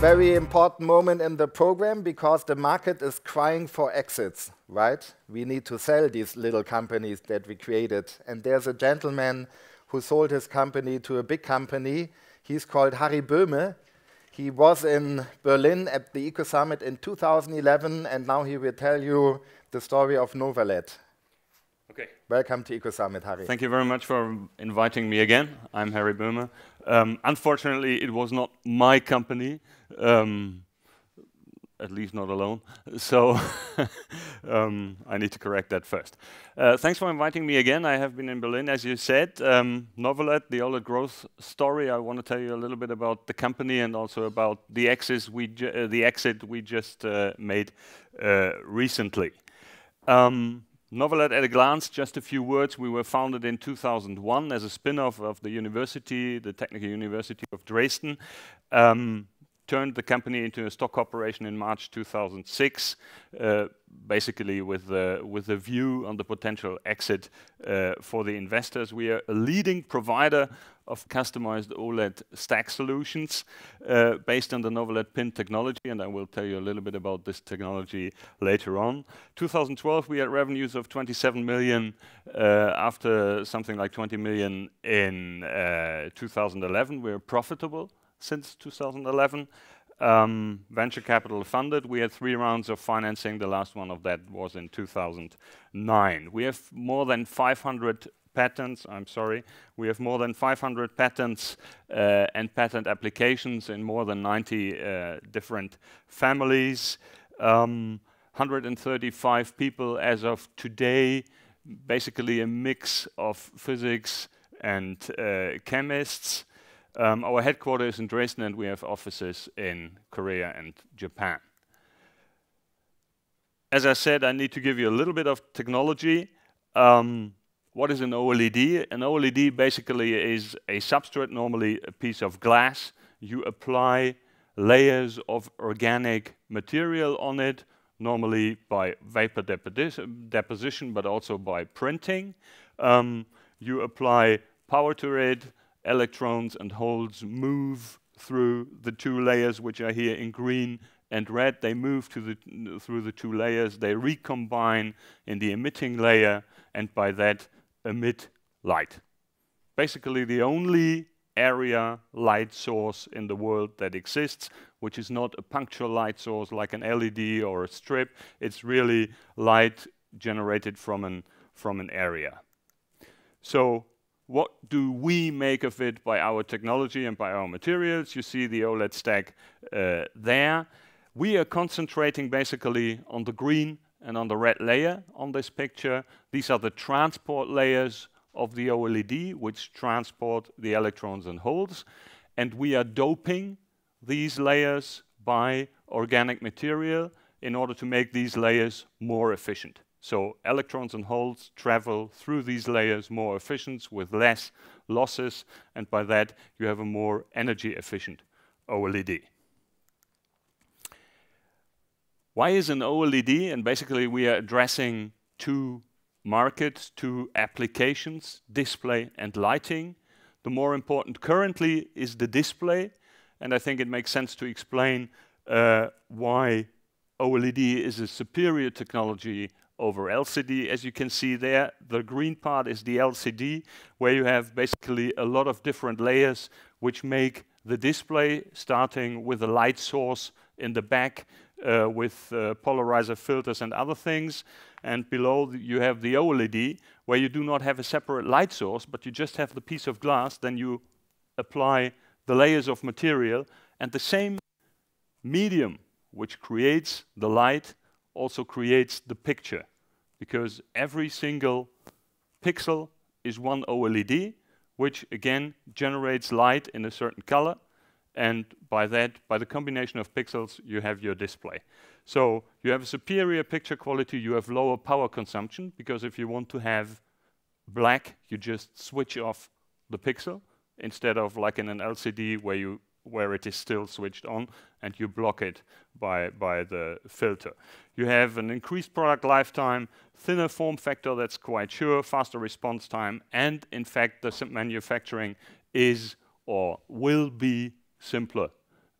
very important moment in the program because the market is crying for exits, right? We need to sell these little companies that we created. And there's a gentleman who sold his company to a big company. He's called Harry Böhme. He was in Berlin at the Ecosummit in 2011, and now he will tell you the story of Novaled. Okay. Welcome to Ecosummit, Harry. Thank you very much for inviting me again. I'm Harry Böhme. Um, unfortunately, it was not my company. Um, at least not alone. So um, I need to correct that first. Uh, thanks for inviting me again. I have been in Berlin, as you said. Um, Novaled, the OLED growth story. I want to tell you a little bit about the company and also about the exit we, uh, the exit we just uh, made uh, recently. Um, Novaled at a glance, just a few words. We were founded in 2001 as a spin-off of the university, the Technical University of Dresden. Um, turned the company into a stock corporation in March 2006, uh, basically with with the view on the potential exit uh, for the investors. We are a leading provider of customized OLED stack solutions uh, based on the Novaled PIN technology, and I will tell you a little bit about this technology later on. 2012, we had revenues of 27 million uh, after something like 20 million in uh, 2011. We're profitable since 2011. Um, venture capital funded. We had three rounds of financing. The last one of that was in 2009. We have more than 500 patents. I'm sorry. We have more than 500 patents uh, and patent applications in more than 90 uh, different families. Um, 135 people as of today, basically a mix of physics and uh, chemists. Um, our headquarters in Dresden, and we have offices in Korea and Japan. As I said, I need to give you a little bit of technology. Um, what is an OLED? An OLED basically is a substrate, normally a piece of glass. You apply layers of organic material on it, normally by vapor deposition, but also by printing. Um, you apply power to it, electrons and holes move through the two layers, which are here in green and red. They move the through the two layers. They recombine in the emitting layer, and by that emit light. Basically, the only area light source in the world that exists, which is not a punctual light source like an LED or a strip. It's really light generated from an, from an area. So what do we make of it by our technology and by our materials? You see the OLED stack uh, there. We are concentrating basically on the green and on the red layer on this picture. These are the transport layers of the OLED, which transport the electrons and holes. And we are doping these layers by organic material in order to make these layers more efficient. So electrons and holes travel through these layers more efficient with less losses, and by that you have a more energy efficient OLED. Why is an OLED? And basically we are addressing two markets, two applications, display and lighting. The more important currently is the display, and I think it makes sense to explain uh, why OLED is a superior technology over LCD. As you can see there, the green part is the LCD, where you have basically a lot of different layers which make the display, starting with a light source in the back uh, with uh, polarizer filters and other things. And below you have the OLED, where you do not have a separate light source, but you just have the piece of glass. Then you apply the layers of material, and the same medium which creates the light also creates the picture because every single pixel is one OLED, which again generates light in a certain color. And by that, by the combination of pixels, you have your display. So you have a superior picture quality, you have lower power consumption, because if you want to have black, you just switch off the pixel instead of like in an LCD where you where it is still switched on and you block it by, by the filter. You have an increased product lifetime, thinner form factor that's quite sure, faster response time, and in fact the manufacturing is or will be simpler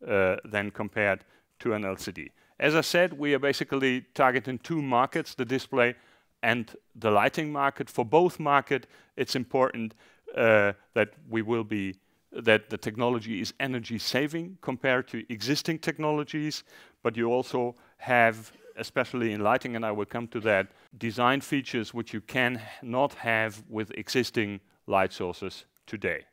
uh, than compared to an LCD. As I said, we are basically targeting two markets, the display and the lighting market. For both market, it's important uh, that we will be that the technology is energy saving compared to existing technologies. But you also have, especially in lighting, and I will come to that, design features which you cannot have with existing light sources today.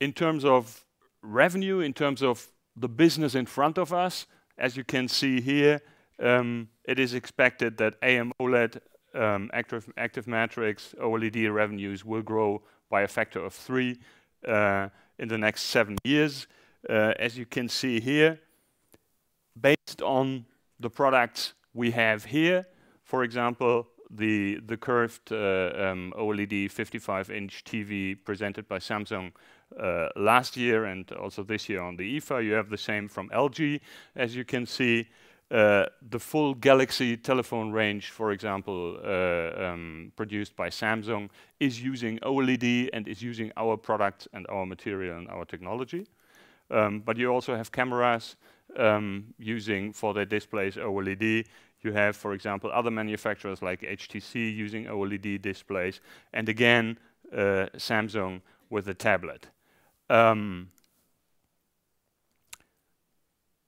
In terms of revenue, in terms of the business in front of us, as you can see here, um, it is expected that AMOLED, um, active matrix OLED revenues will grow by a factor of three uh, in the next seven years. Uh, as you can see here, based on the products we have here, for example, the curved uh, um, OLED 55-inch TV presented by Samsung Uh, last year and also this year on the IFA. You have the same from LG. As you can see, uh, the full Galaxy telephone range, for example, uh, um, produced by Samsung, is using OLED and is using our product and our material and our technology. Um, but you also have cameras um, using for their displays OLED. You have, for example, other manufacturers like HTC using OLED displays, and again, Samsung with a tablet. Um,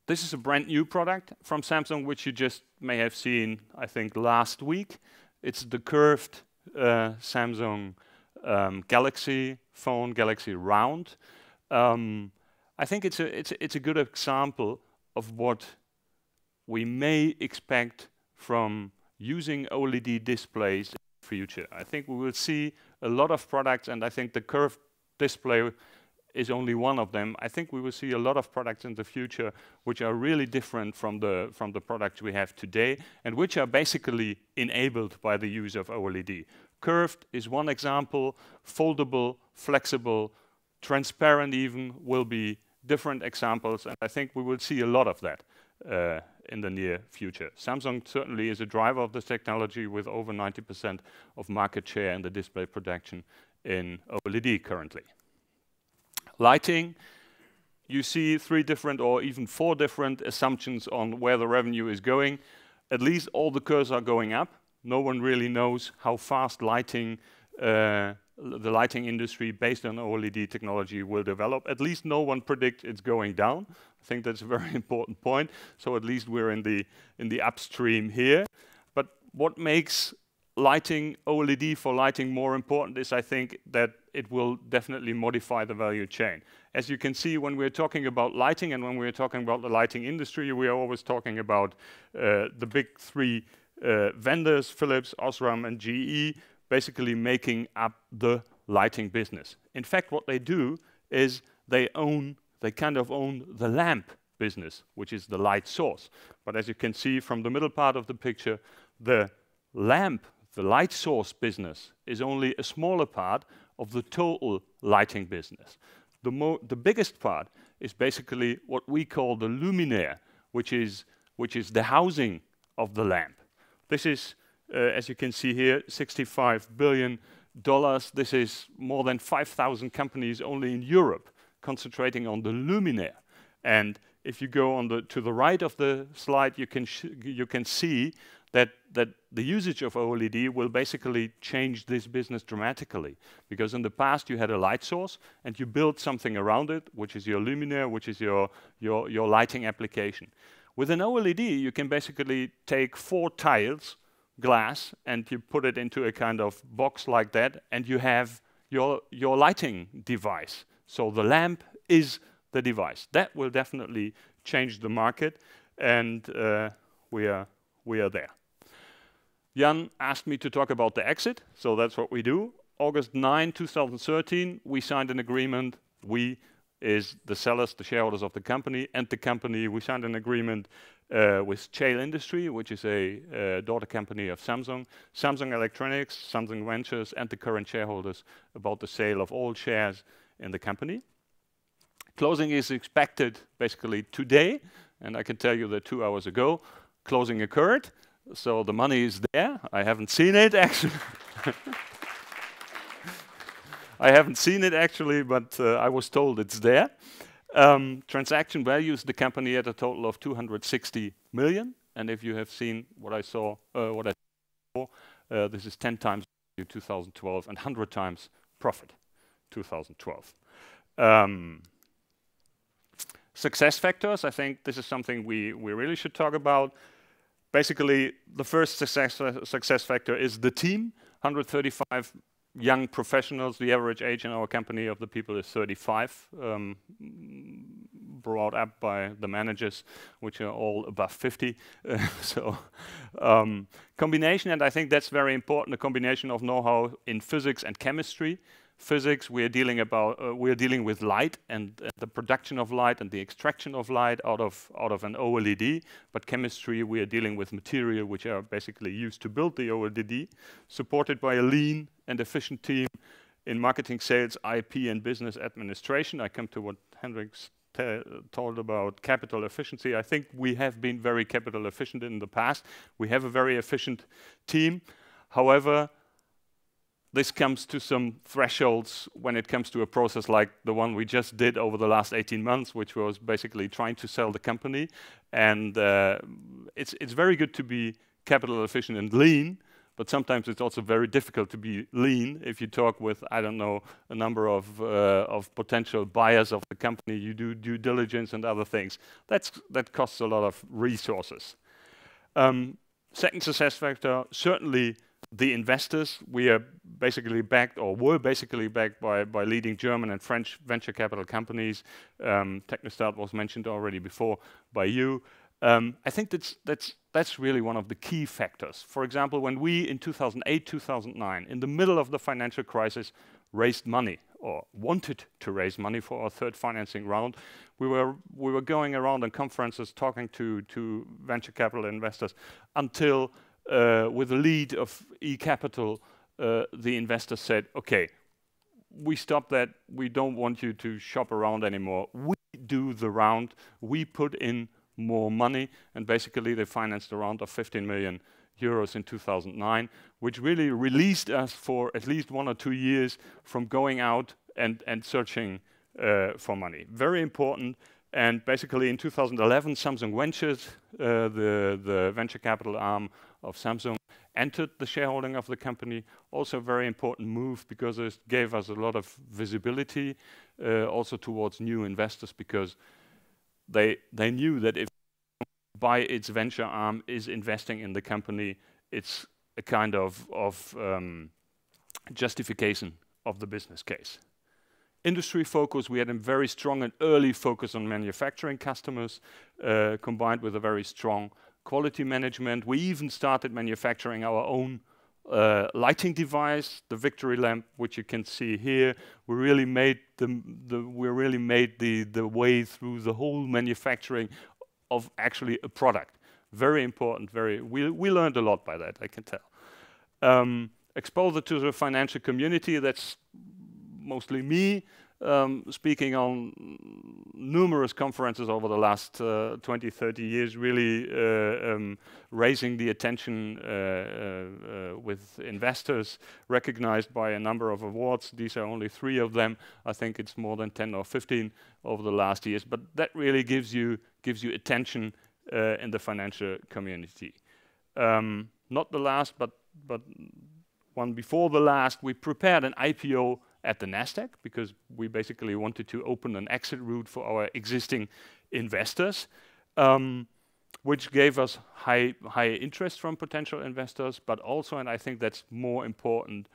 this is a brand-new product from Samsung, which you just may have seen, I think, last week. It's the curved uh, Samsung um, Galaxy phone, Galaxy Round. Um, I think it's a good example of what we may expect from using OLED displays in the future. I think we will see a lot of products, and I think the curved display is only one of them. I think we will see a lot of products in the future which are really different from the from the products we have today, and which are basically enabled by the use of OLED. Curved is one example. Foldable, flexible, transparent even will be different examples, and I think we will see a lot of that uh, in the near future. Samsung certainly is a driver of this technology with over 90% of market share in the display production in OLED currently. Lighting, you see three different or even four different assumptions on where the revenue is going. At least all the curves are going up. No one really knows how fast lighting, uh, the lighting industry based on OLED technology will develop. At least no one predict it's going down. I think that's a very important point. So at least we're in the upstream here. But what makes lighting, OLED for lighting more important is I think that it will definitely modify the value chain. As you can see, when we're talking about lighting and when we're talking about the lighting industry, we are always talking about uh, the big three uh, vendors, Philips, Osram, and GE, basically making up the lighting business. In fact, what they do is they own, they kind of own the lamp business, which is the light source. But as you can see from the middle part of the picture, the lamp, the light source business, is only a smaller part of the total lighting business. The biggest part is basically what we call the luminaire, which is the housing of the lamp. This is, uh, as you can see here, $65 billion. This is more than 5,000 companies only in Europe concentrating on the luminaire. And if you go to the right of the slide, you can, you can see that the usage of OLED will basically change this business dramatically. Because in the past, you had a light source, and you built something around it, which is your luminaire, which is your your lighting application. With an OLED, you can basically take four tiles, glass, and you put it into a kind of box like that, and you have your your lighting device. So the lamp is the device. That will definitely change the market, and uh, we are we are there. Jan asked me to talk about the exit, so that's what we do. August 9, 2013, we signed an agreement. We is the sellers, the shareholders of the company, and the company, we signed an agreement uh, with Cheil Industry, which is a uh, daughter company of Samsung, Samsung Electronics, Samsung Ventures, and the current shareholders about the sale of all shares in the company. Closing is expected basically today, and I can tell you that two hours ago, closing occurred, so the money is there. I haven't seen it actually. I haven't seen it actually, but uh, I was told it's there. Um, transaction values the company at a total of 260 million, and if you have seen what I saw, uh, what I saw, uh, this is 10 times 2012 and 100 times profit 2012. Um, success factors, I think this is something we, we really should talk about. Basically, the first success factor is the team. 135 young professionals. The average age in our company of the people is 35, brought up by the managers, which are all above 50. so um Combination, and I think that's very important, a combination of know-how in physics and chemistry. Physics, we're dealing about uh, we are dealing with light and the production of light and the extraction of light out of out of an OLED. But chemistry, we are dealing with material which are basically used to build the OLED, supported by a lean and efficient team in marketing, sales, IP, and business administration. I come to what Hendrik told about capital efficiency. I think we have been very capital efficient in the past. We have a very efficient team. However, this comes to some thresholds when it comes to a process like the one we just did over the last 18 months, which was basically trying to sell the company. And uh, it's it's very good to be capital efficient and lean, but sometimes it's also very difficult to be lean if you talk with, I don't know, a number of potential buyers of the company. You do due diligence and other things. That's that costs a lot of resources. Second success factor, certainly the investors. We are basically backed or were basically backed by by leading German and French venture capital companies. Um, TechnoStart was mentioned already before by you. Um, I think that's that's, that's really one of the key factors. For example, when we in 2008, 2009, in the middle of the financial crisis, raised money or wanted to raise money for our third financing round, we were we were going around in conferences talking to, to venture capital investors until, Uh, with the lead of E Capital, uh, the investor said, "Okay, we stop that. We don't want you to shop around anymore. We do the round. We put in more money." And basically, they financed a round of 15 million euros in 2009, which really released us for at least one or two years from going out and and searching uh, for money. Very important. And basically in 2011, Samsung Ventures, the the venture capital arm of Samsung, entered the shareholding of the company. Also a very important move because it gave us a lot of visibility, uh, also towards new investors because they they knew that if by its venture arm is investing in the company, it's a kind of um, justification of the business case. Industry focus, we had a very strong and early focus on manufacturing customers, uh, combined with a very strong quality management. We even started manufacturing our own uh, lighting device, the Victory lamp, which you can see here. We really made the we really made the the way through the whole manufacturing of actually a product. Very important. Very we we learned a lot by that, I can tell. Um, exposure to the financial community, that's mostly me, speaking on numerous conferences over the last uh, 20, 30 years, really uh, um, raising the attention uh, with investors, recognized by a number of awards. These are only three of them. I think it's more than 10 or 15 over the last years. But that really gives you gives you attention in the financial community. Um, Not the last, but but one before the last, we prepared an IPO at the Nasdaq because we basically wanted to open an exit route for our existing investors, which gave us high high interest from potential investors, but also, and I think that's more important,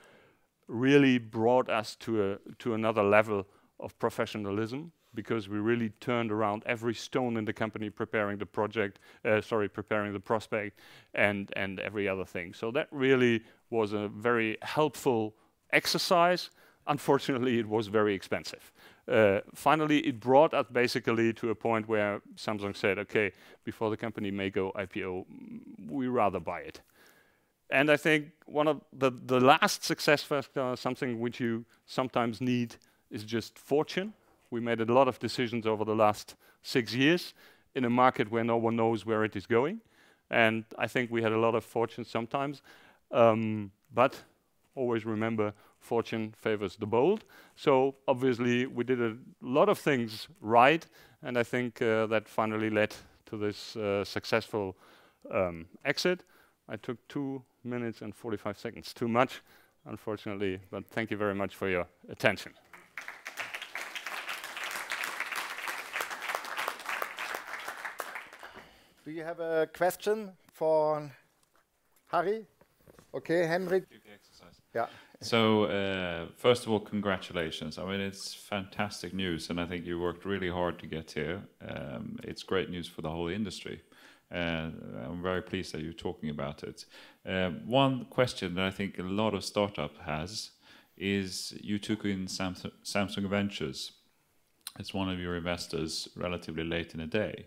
really brought us to a to another level of professionalism because we really turned around every stone in the company preparing the project, uh, sorry, preparing the prospect and every other thing. So that really was a very helpful exercise. Unfortunately, it was very expensive. Uh, finally, it brought us basically to a point where Samsung said, "Okay, before the company may go IPO, we rather buy it." And I think one of the the last success factor, something which you sometimes need, is just fortune. We made a lot of decisions over the last six years in a market where no one knows where it is going, and I think we had a lot of fortune sometimes. Um, always remember fortune favors the bold. So obviously we did a lot of things right, and I think uh, that finally led to this uh, successful um, exit. I took two minutes and 45 seconds, too much, unfortunately, but thank you very much for your attention. Do you have a question for Harry? Okay, Henrik. Yeah. So, uh, first of all, congratulations. I mean, it's fantastic news, and I think you worked really hard to get here. Um, it's great news for the whole industry. Uh, I'm very pleased that you're talking about it. Um, one question that I think a lot of startup has is you took in Samsung, Samsung Ventures as one of your investors relatively late in the day.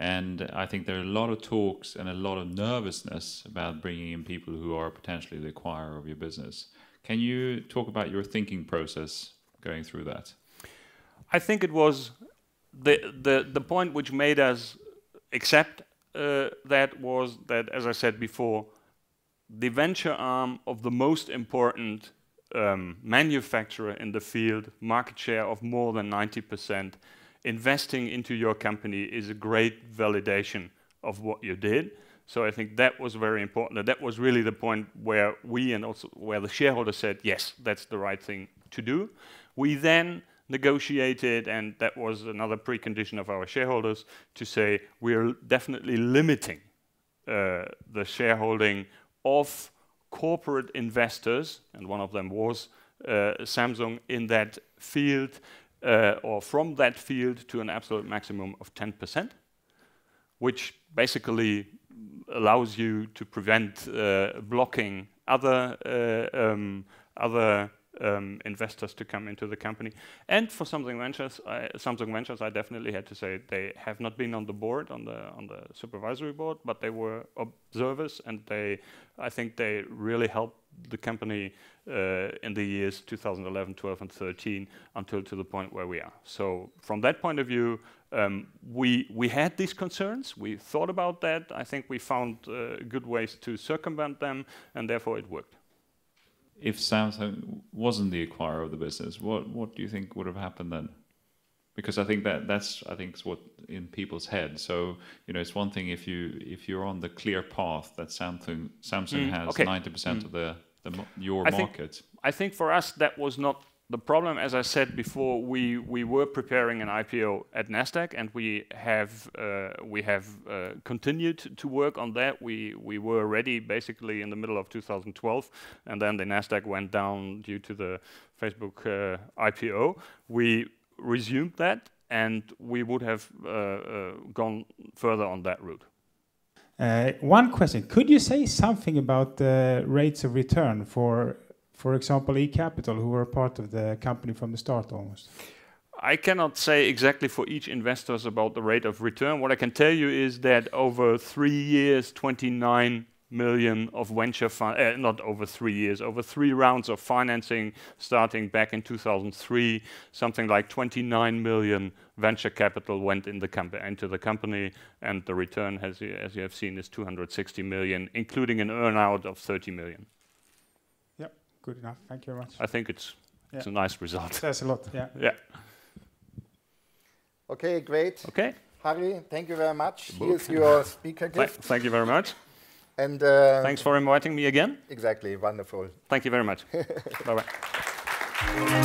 And I think there are a lot of talks and a lot of nervousness about bringing in people who are potentially the acquirer of your business. Can you talk about your thinking process going through that? I think it was the the the point which made us accept uh, that was that, as I said before, the venture arm of the most important um, manufacturer in the field, market share of more than 90 percent, investing into your company is a great validation of what you did. So I think that was very important. That was really the point where we and also where the shareholders said, yes, that's the right thing to do. We then negotiated, and that was another precondition of our shareholders, to say we're definitely limiting uh, the shareholding of corporate investors, and one of them was uh, Samsung in that field, uh, or from that field to an absolute maximum of 10%, which basically allows you to prevent uh, blocking other uh, um, other um, investors to come into the company. And for Samsung Ventures, I, Samsung Ventures, I definitely had to say they have not been on the board, on the on the supervisory board, but they were observers, and they, I think, they really helped the company uh, in the years 2011, 12, and 13 until to the point where we are. So from that point of view, um, we we had these concerns. We thought about that. I think we found uh, good ways to circumvent them, and therefore it worked if Samsung wasn't the acquirer of the business, what what do you think would have happened then? Because I think that that's I think what in people's head. So you know, it's one thing if you if you're on the clear path that Samsung Samsung mm, has ninety okay. percent mm. of the, the your I market. Think, I think for us that was not the problem, as I said before, we we were preparing an IPO at Nasdaq, and we have uh, we have uh, continued to work on that. We we were ready basically in the middle of 2012, and then the Nasdaq went down due to the Facebook uh, IPO. We resumed that, and we would have uh, uh, gone further on that route. Uh, one question: Could you say something about the rates of return for for example, eCapital, who were part of the company from the start almost? I cannot say exactly for each investors about the rate of return. What I can tell you is that over three years, 29 million of venture fund, uh, not over three years, over three rounds of financing starting back in 2003, something like 29 million venture capital went in the into the company, and the return, as you, as you have seen, is 260 million, including an earnout of 30 million good enough. Thank you very much. I think it's yeah. it's a nice result. There's a lot. Yeah. Yeah. Okay, great. Okay. Harry, thank you very much. Here's your speaker gift. Th thank you very much. And uh, thanks for inviting me again. Exactly, wonderful. Thank you very much. bye bye.